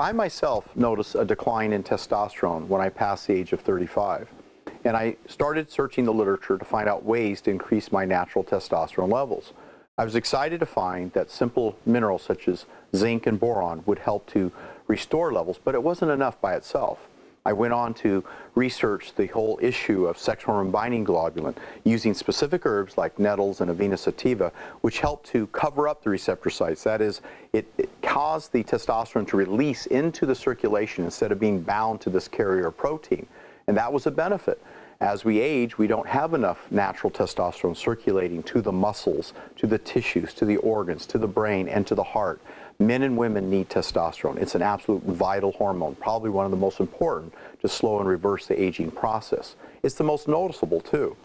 I myself noticed a decline in testosterone when I passed the age of 35. And I started searching the literature to find out ways to increase my natural testosterone levels. I was excited to find that simple minerals such as zinc and boron would help to restore levels, but it wasn't enough by itself. I went on to research the whole issue of sex hormone binding globulin using specific herbs like nettles and Avena sativa, which help to cover up the receptor sites. That is, it, it caused the testosterone to release into the circulation instead of being bound to this carrier protein. And that was a benefit. As we age, we don't have enough natural testosterone circulating to the muscles, to the tissues, to the organs, to the brain, and to the heart. Men and women need testosterone. It's an absolute vital hormone, probably one of the most important to slow and reverse the aging process. It's the most noticeable too.